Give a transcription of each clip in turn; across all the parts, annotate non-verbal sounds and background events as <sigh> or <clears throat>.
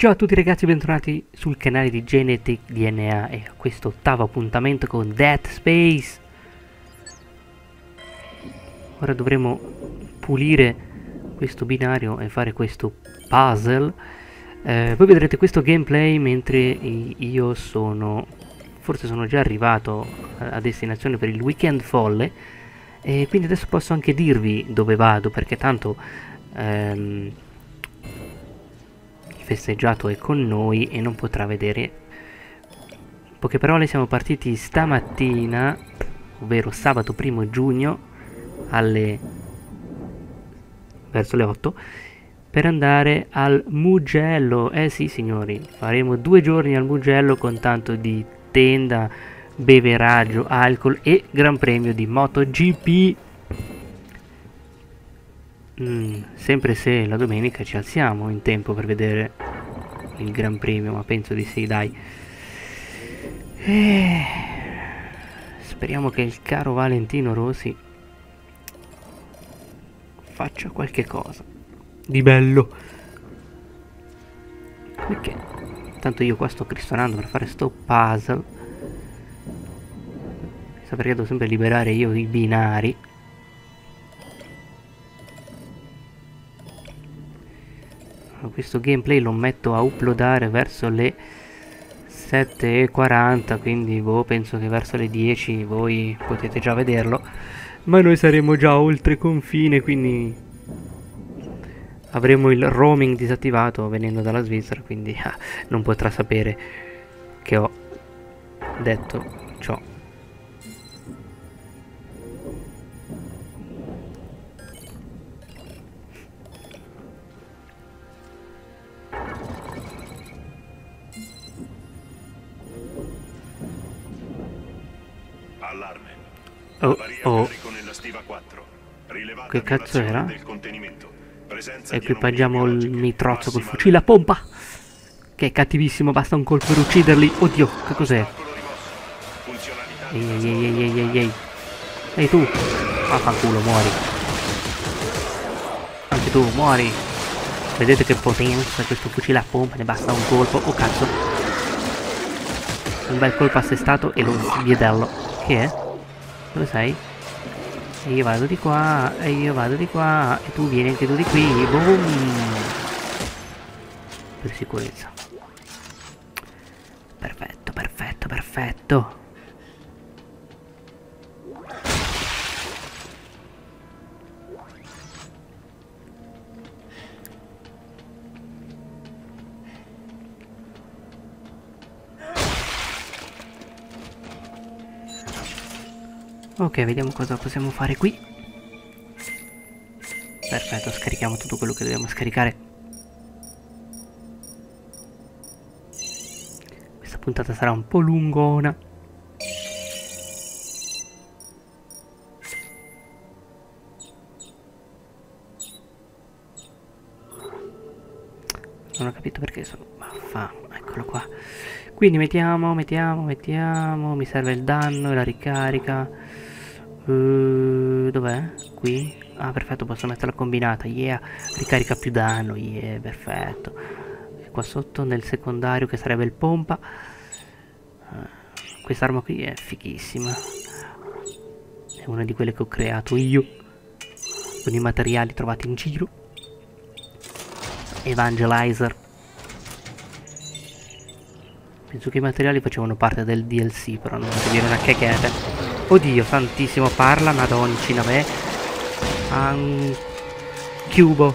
Ciao a tutti ragazzi, bentornati sul canale di Genetic DNA e a questo ottavo appuntamento con Dead Space. Ora dovremo pulire questo binario e fare questo puzzle. Eh, voi vedrete questo gameplay mentre io sono, forse sono già arrivato a destinazione per il weekend folle e quindi adesso posso anche dirvi dove vado perché tanto... Ehm, festeggiato è con noi e non potrà vedere. Poche parole, siamo partiti stamattina, ovvero sabato 1 giugno, alle verso le 8, per andare al Mugello. Eh sì signori, faremo due giorni al Mugello con tanto di tenda, beveraggio, alcol e gran premio di MotoGP. Mm, sempre se la domenica ci alziamo in tempo per vedere il Gran Premio, ma penso di sì, dai. E... Eh, speriamo che il caro Valentino Rossi faccia qualche cosa di bello. Perché? Tanto io qua sto cristonando per fare sto puzzle. Sa perché devo sempre liberare io i binari. Questo gameplay lo metto a uploadare verso le 7.40 quindi boh, penso che verso le 10 voi potete già vederlo. Ma noi saremo già oltre confine quindi avremo il roaming disattivato venendo dalla Svizzera quindi <laughs> ah, non potrà sapere che ho detto ciò Oh, oh. Che cazzo era? Equipaggiamo il mitrozzo col fucile a pompa. Che è cattivissimo, basta un colpo per ucciderli. Oddio, che cos'è? Ehi, ehi, ehi, ehi, ehi, ehi, ehi. Tu. Vaffanculo, muori. Anche tu, muori. Vedete che potenza questo fucile a pompa, ne basta un colpo. Oh cazzo. Un bel colpo assestato e lo biedello. Che è? Dove sei? E io vado di qua, e io vado di qua, e tu vieni anche tu di qui, boom! Per sicurezza. Perfetto, perfetto, perfetto. Ok, vediamo cosa possiamo fare qui. Perfetto, scarichiamo tutto quello che dobbiamo scaricare. Questa puntata sarà un po' lungona. Non ho capito perché sono... Vaffa, eccolo qua. Quindi mettiamo, mettiamo, mettiamo. Mi serve il danno e la ricarica. Uh, dov'è? Qui? Ah, perfetto, posso metterla combinata. Yeah, ricarica più danno. Yeah, perfetto. E qua sotto nel secondario che sarebbe il pompa. Uh, Quest'arma qui è fighissima. È una di quelle che ho creato io. Con i materiali trovati in giro. Evangelizer. Penso che i materiali facevano parte del DLC, però non mi dire una cacchetta. Oddio santissimo, parla madoncina me. Un cubo.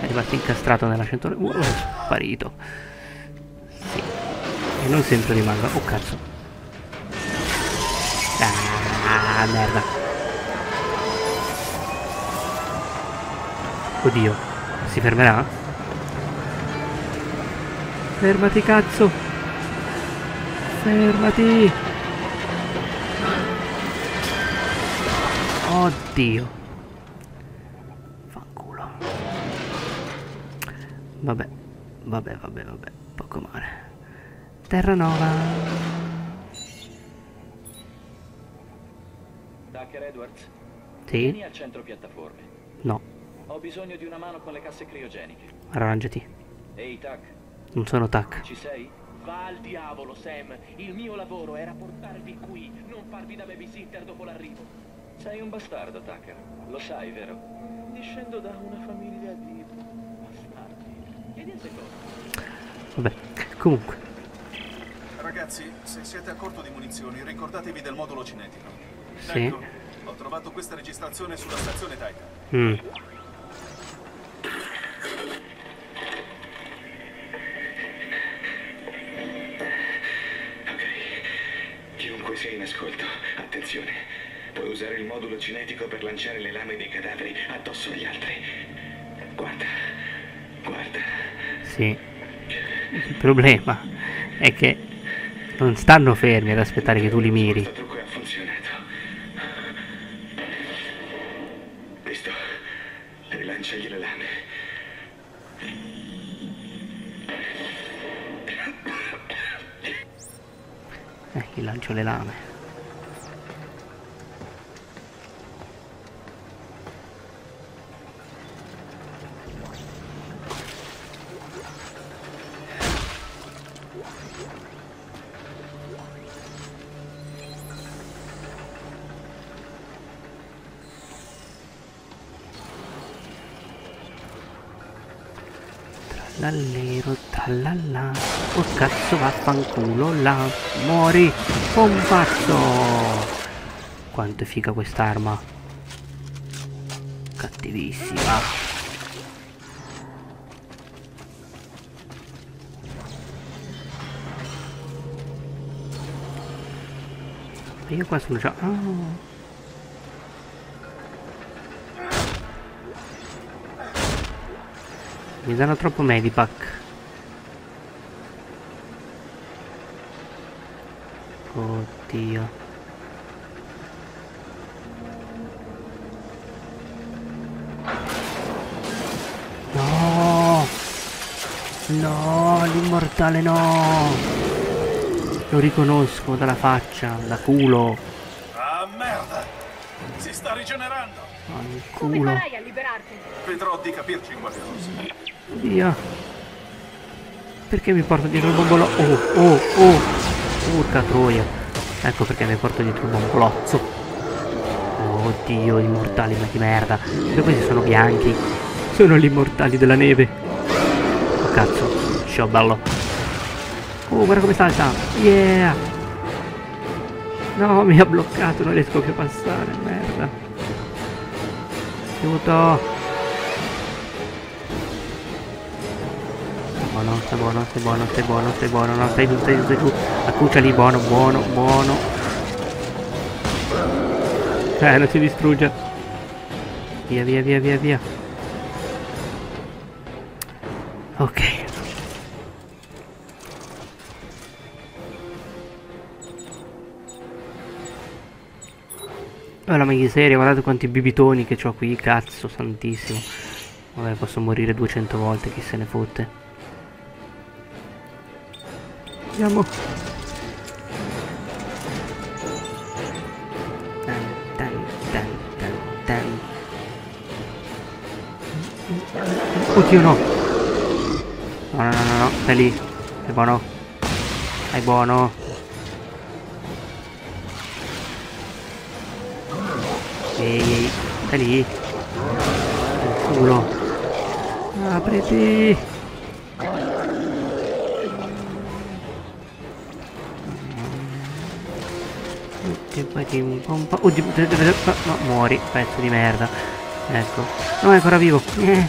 È rimasto incastrato nella cintura. Uh, è sparito. Sì. E non sempre rimanga. Oh cazzo. Ah, merda. Oddio. Si fermerà? Fermati cazzo. Fermati. Oddio. Fanculo. Vabbè, vabbè, vabbè, vabbè. Poco male. Terranova. Tucker Edwards? Sì? Vieni al centro piattaforme. No. Ho bisogno di una mano con le casse criogeniche. Arrangiati. Ehi, Tac, Non sono tac. ci sei? Va al diavolo, Sam. Il mio lavoro era portarvi qui, non farvi da babysitter dopo l'arrivo. Sei un bastardo, Tucker. Lo sai, vero? Discendo da una famiglia di bastardi. Chiedi a secondo. Vabbè, comunque. Ragazzi, se siete a corto di munizioni, ricordatevi del modulo cinetico. Sì. Ecco, ho trovato questa registrazione sulla stazione Taika. Mm. Chiunque sia in ascolto, attenzione. Puoi usare il modulo cinetico per lanciare le lame dei cadaveri addosso agli altri. Guarda, guarda. Sì. Il problema è che non stanno fermi ad aspettare che tu li miri. Questo trucco ha funzionato. Visto? Rilanciagli le lame. Eh, gli lancio le lame. Trallallero, trallalla. Oh cazzo, vaffanculo, là. Muori, compazzo. Quanto è figa quest'arma. Cattivissima. E Io qua sono già... Ah. Mi danno troppo medipack. Oddio. No! No, l'immortale no! Lo riconosco dalla faccia, da culo. Ah, merda! Si sta rigenerando! Al Come culo. farai a liberarti? Vedrò di capirci, guardia Via. Perché mi porto dietro il bombolo? Oh, oh, oh. Urca troia. Ecco perché mi porto dietro il bombolozzo. Oddio, immortali ma di merda. E questi sono bianchi. Sono gli immortali della neve. Oh cazzo. Show bello. Oh, guarda come salta. Yeah. No, mi ha bloccato, non riesco più a passare. Merda. Aiuto. Buono, stai buono, stai buono, stai buono, stai buono, no, stai giù, stai giù, stai giù. Accuccia lì, buono, buono, buono. Eh, non si distrugge. Via, via, via, via, via. Ok. Oh la miseria, guardate quanti bibitoni che ho qui, cazzo santissimo. Vabbè, posso morire 200 volte, chi se ne fotte. Andiamo. Tan, tan, tan, tan, tan. Oddio no. No, no, no, no, stai lì. Sei buono. Sei buono. Ehi, stai lì. Culo. Apriti. E poi ti un po', un po'. De- no, muori, pezzo di merda. Ecco. No, è ancora vivo. Eh.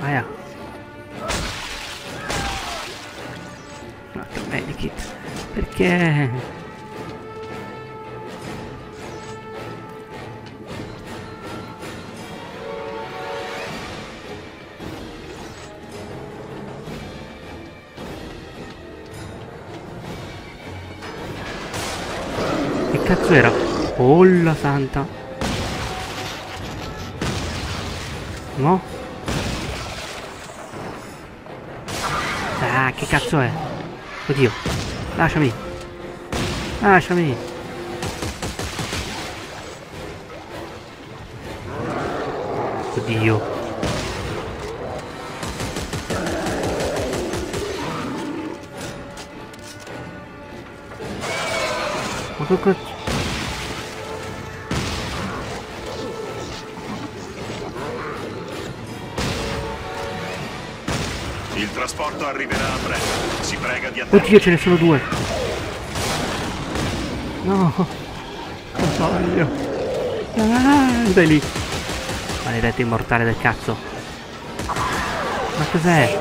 Aia. Un altro medikit. Perché? Era? Oh la santa. No? Ah, che cazzo è? Oddio. Lasciami. Lasciami. Oddio. Ma che cazzo? Trasporto arriverà a presto. Si prega di attendere. Oddio, ce ne sono due. No. Non voglio. Ah, dai lì. Maledetto immortale del cazzo. Ma cos'è?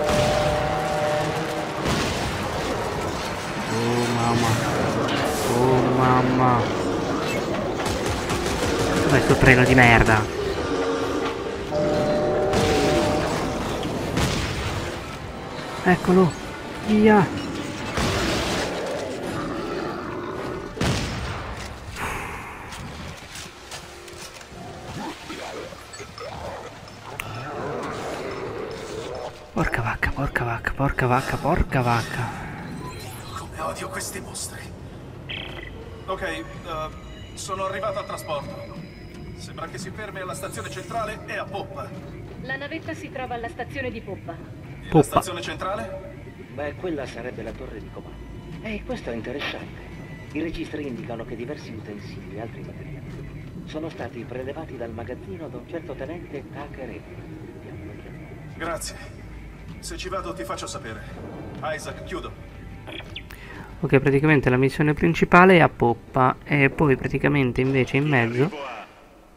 Oh mamma. Oh mamma. Dov'è sto treno di merda? Eccolo. Via. Porca vacca, porca vacca, porca vacca, porca vacca. Come odio questi mostri. Ok, eh, sono arrivato al trasporto. Sembra che si fermi alla stazione centrale e a poppa. La navetta si trova alla stazione di Poppa. E la Poppa. stazione centrale? Beh, quella sarebbe la torre di comando. E questo è interessante. I registri indicano che diversi utensili e altri materiali sono stati prelevati dal magazzino da un certo tenente Tucker Edwards. Grazie. Se ci vado ti faccio sapere. Isaac, chiudo. Ok, praticamente la missione principale è a poppa e poi praticamente invece in mezzo, Arrivo a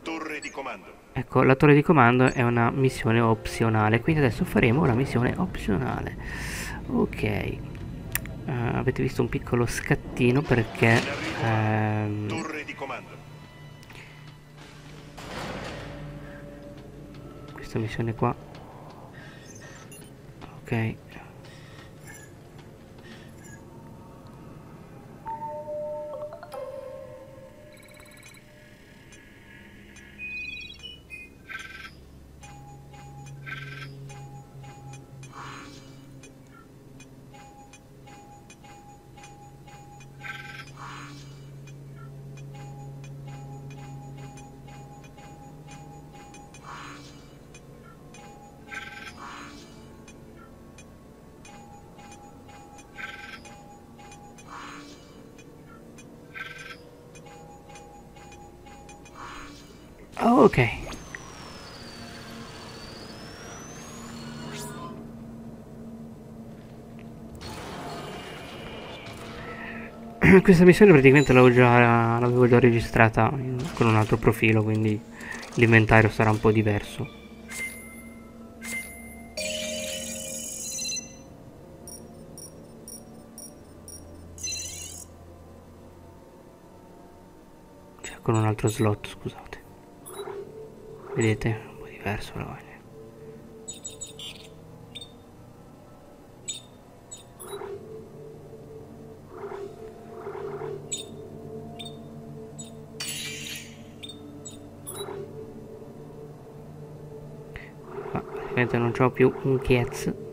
torre di comando. Ecco, la torre di comando è una missione opzionale, quindi adesso faremo la missione opzionale. Ok, Eh, avete visto un piccolo scattino perché... Ehm, torre di comando. questa missione qua ok ok <clears throat> questa missione praticamente l'avevo già, già registrata con un altro profilo quindi l'inventario sarà un po' diverso. Cioè con un altro slot scusate vedete un po' diverso però eh. Ah, praticamente non c'ho più un cazzo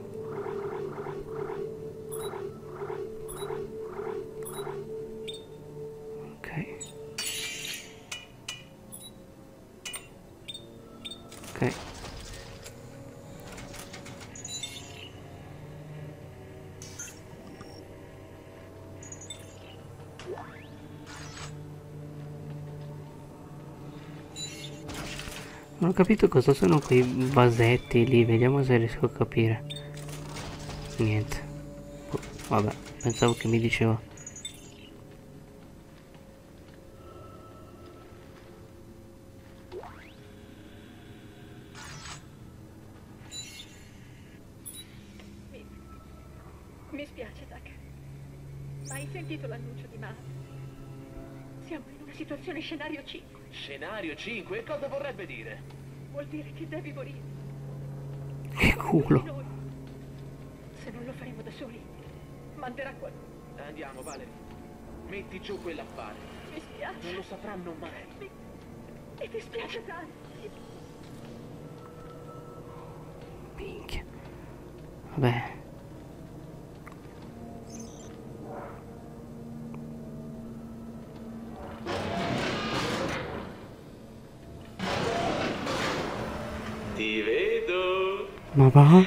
capito cosa sono quei vasetti lì, vediamo se riesco a capire. Niente. Vabbè, pensavo che mi diceva. Mi spiace, Doug. Hai sentito l'annuncio di Ma? Siamo in una situazione scenario 5. Scenario 5, e cosa vorrebbe dire? Vuol dire che devi morire. Che culo. Noi. Se non lo faremo da soli, manderà qualcuno. Andiamo, Valerie. Metti giù quell'affare. Mi spiace. Non lo sapranno mai. Mi... Mi dispiace tanto. Minchia. Vabbè. Va?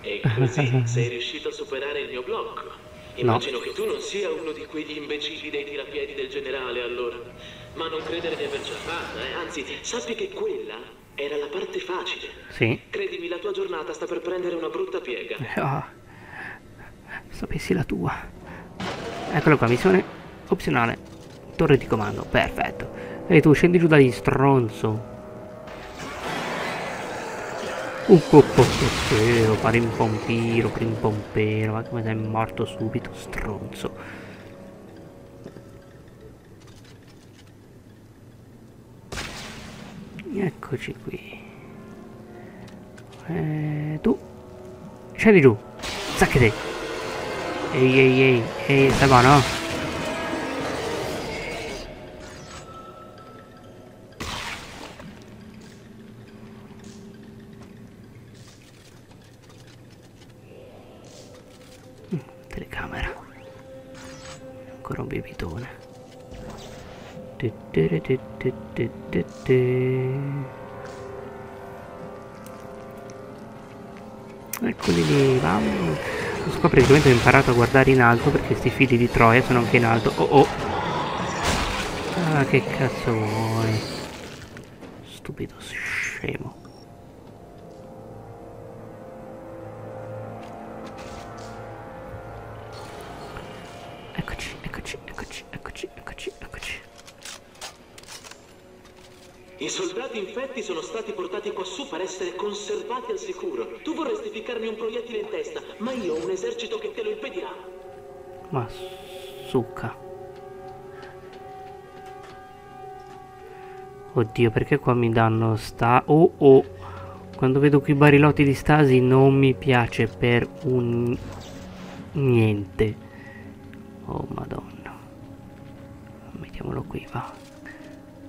E così sei riuscito a superare il mio blocco. Immagino che tu non sia uno di quegli imbecilli dei tirapiedi del generale, allora. Ma non credere di avercela fatta, eh? Anzi, sappi che quella era la parte facile. Sì. Credimi, la tua giornata sta per prendere una brutta piega. Ah, sapessi la tua. Eccolo qua, missione opzionale. Torre di comando, perfetto. E tu scendi giù dagli stronzo. Un po' pompero, parimpompiro, primpompero, ma come sei morto subito, stronzo. Eccoci qui. Eh, tu, scendi giù, zacchete. Ehi, ehi, ehi, ehi, stai buono? Telecamera. Ancora un bibitone. Eccoli lì, vamo. Non so, praticamente ho imparato a guardare in alto perché sti figli di Troia sono anche in alto. Oh oh! Ah, che cazzo vuoi? Stupido scemo. Succa. Oddio, perché qua mi danno sta... Oh oh! Quando vedo quei barilotti di stasi non mi piace per un... Niente. Oh madonna. Mettiamolo qui, va.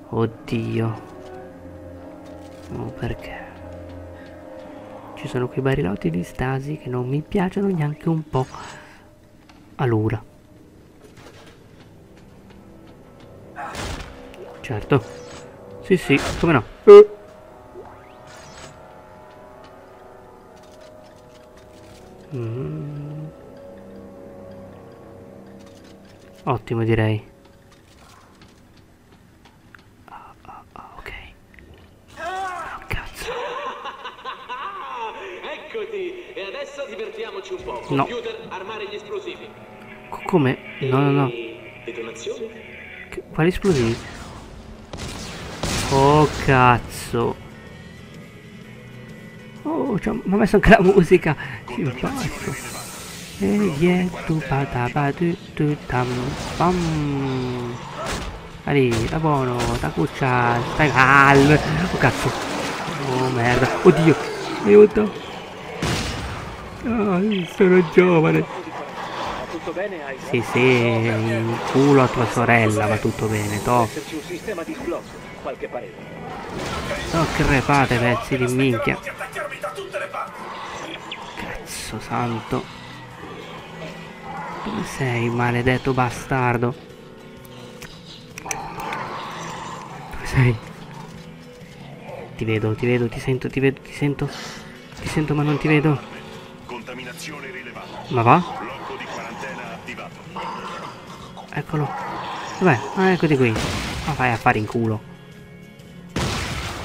Oddio. Oh, perché? Ci sono quei barilotti di stasi che non mi piacciono neanche un po'. Allora. Certo. Sì, sì, come no. Eh. Mm. Ottimo direi. Ah, ah, ah, ok. Cazzo. Eccoti! E adesso divertiamoci un po'. No. Computer, armare gli esplosivi. Co- come? No, no, no. Detonazione? Quali esplosivi? Oh cazzo. Oh, c'ho- mi ha messo anche la musica. Simpatico. E yeah, tu pata pa tu tu tam pam. Ali, da buono, da cuccia, stai calmo. Oh cazzo. Oh merda. Oddio. Aiuto. Ah, sono giovane. Tutto bene? Hai Sì, sì, in culo a tua sorella, va tutto bene, to. esserci un sistema di sblocco, qualche parete. Oh, che repate, pezzi di minchia. Cazzo santo. Dove sei, maledetto bastardo? Dove sei? Ti vedo, ti vedo, ti sento, ti vedo, ti sento. Ti sento ma non ti vedo. Ma va? Blocco di quarantena attivato. Eccolo. Dov'è? Ah, eccoti qui. Ma vai a fare in culo.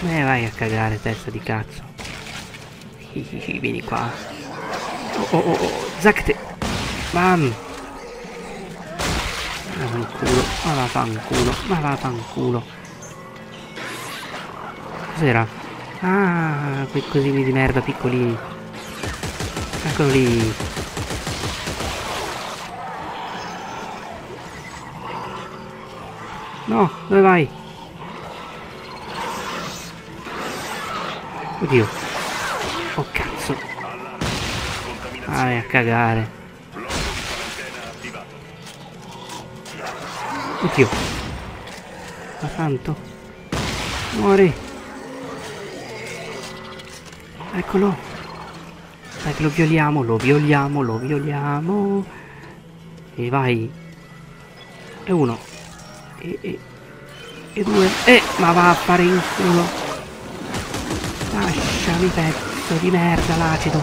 Eh, vai a cagare, testa di cazzo. Vieni qua. Oh, oh, oh, oh. Zacte. Bam. Ma fanculo. Ma va fanculo. Ma va fanculo. Cos'era? Ah, quei cosini di merda piccolini. Eccolo lì. No, dove vai? Oddio. Oh cazzo. Vai a cagare. Oddio. Ma santo. Muori. Eccolo. Dai che lo violiamo, lo violiamo, lo violiamo. E vai. E uno. E, e, e due. E ma va a fare in culo. Lasciami pezzo. Di merda l'acido.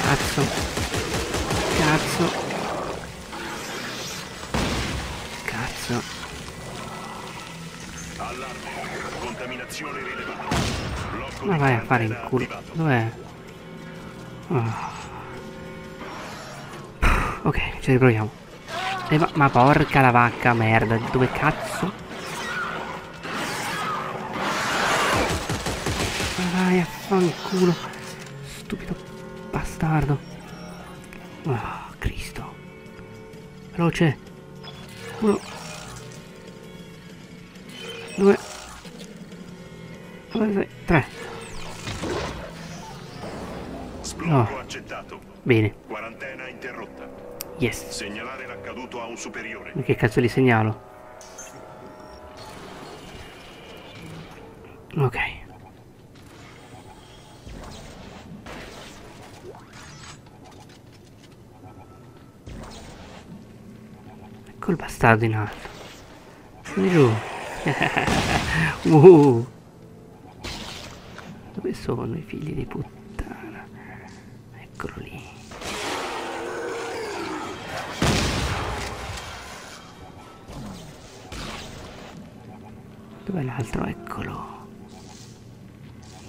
Cazzo. Cazzo. Cazzo. Ma vai a fare in culo. Dov'è? Ah. Ok, ci riproviamo. Eh, ma, ma porca la vacca, merda. Dove cazzo? Vai a fanculo. Stupido bastardo. Ah, Cristo. Veloce. Uno. Due. Due, tre, No. accettato. Bene. Quarantena interrotta. Yes. Segnalare l'accaduto a un superiore. Che cazzo li segnalo? Ok. Ecco il bastardo in alto. Scendi giù. <laughs> uh. Dove sono i figli di puttana? Eccolo lì. Dov'è l'altro? Eccolo.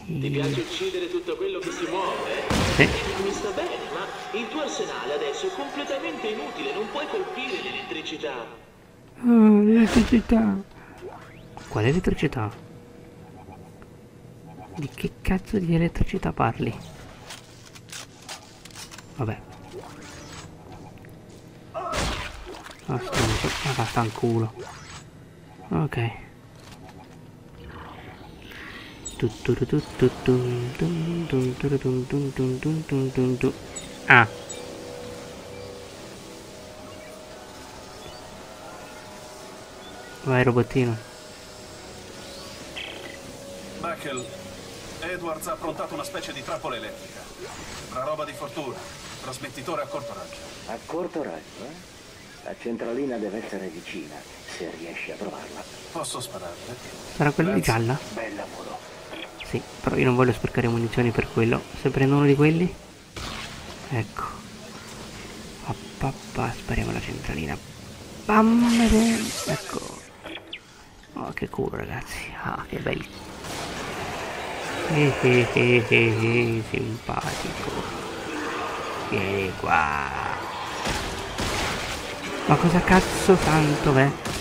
Ti piace uccidere tutto quello che si muove? Sì. Mi sta bene, ma il tuo arsenale adesso è completamente inutile, non puoi colpire l'elettricità. Ah, l'elettricità. Quale elettricità? Di che cazzo di elettricità parli? Vabbè. Ah, stronzo. Ma vaffanculo. Ok. Ah. Vai robottino. Michael, Edwards ha approntato una specie di trappola elettrica. Una roba di fortuna. Trasmettitore a corto raggio. A corto raggio, eh? La centralina deve essere vicina, se riesci a trovarla. Posso spararle? Sarà quella di Grazie. gialla? Bel lavoro. Sì, però io non voglio sprecare munizioni per quello. Se prendo uno di quelli. Ecco. Papà, spariamo la centralina. Bam! Ecco. Oh, che culo ragazzi. Ah, che belli. Eh, eh, eh, eh, eh, simpatico. Vieni qua. Ma cosa cazzo tanto, beh?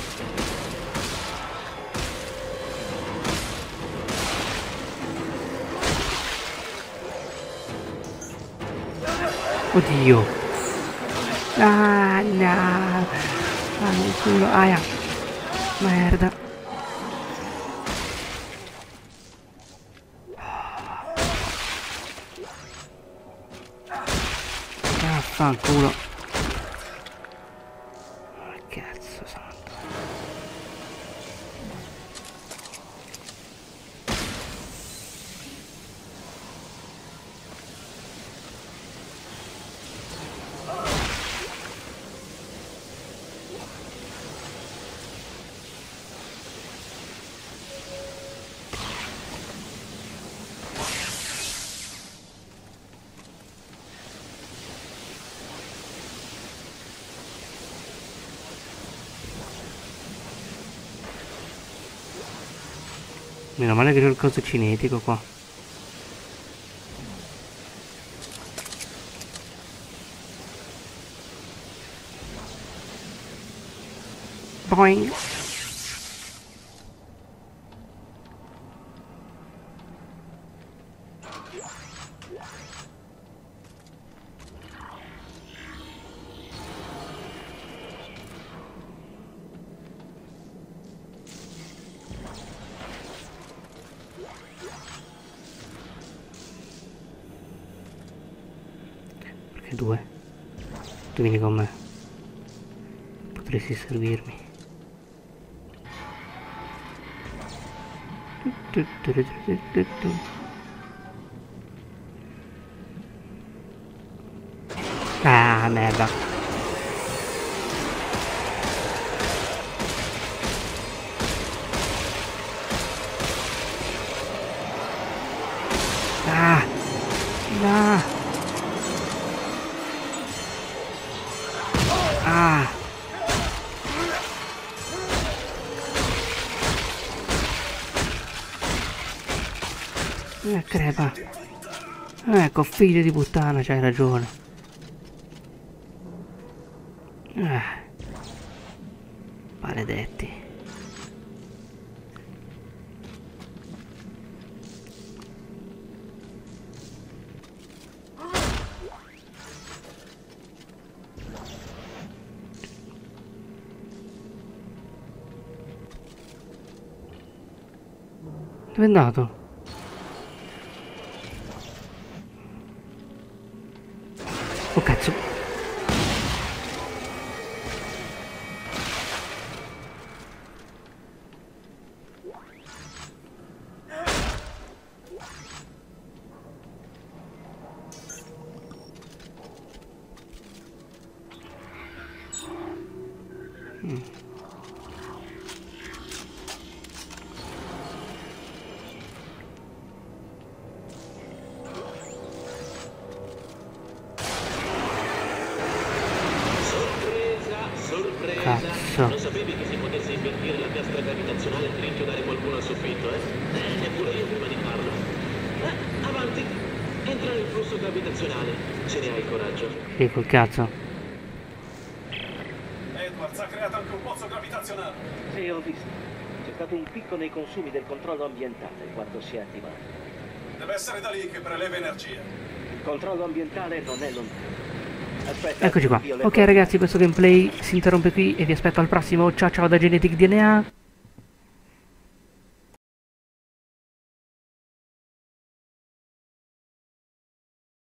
Oddio. Ah, no. Ah, nel culo. Aia. Merda. Vaffanculo. Ah, Cazzo santo. Meno male che c'è il coso cinetico qua. Boing. Perché due? Tu vieni con me. Potresti servirmi. Ah, merda. Figlio di puttana, c'hai ragione. Ah. Maledetti. Dove è andato? Cazzo. Non sapevi che si potesse invertire la piastra gravitazionale per inchiodare qualcuno al soffitto, eh? Eh, neppure io prima di farlo. Eh, avanti. Entra nel flusso gravitazionale, se ne hai coraggio. Sì, col cazzo. Edwards ha creato anche un pozzo gravitazionale. Sì, ho visto. C'è stato un picco nei consumi del controllo ambientale quando si è attivato. Deve essere da lì che preleva energia. Il controllo ambientale non è lontano. Eccoci qua. Ok ragazzi, questo gameplay si interrompe qui e vi aspetto al prossimo. Ciao ciao da Genetic DNA.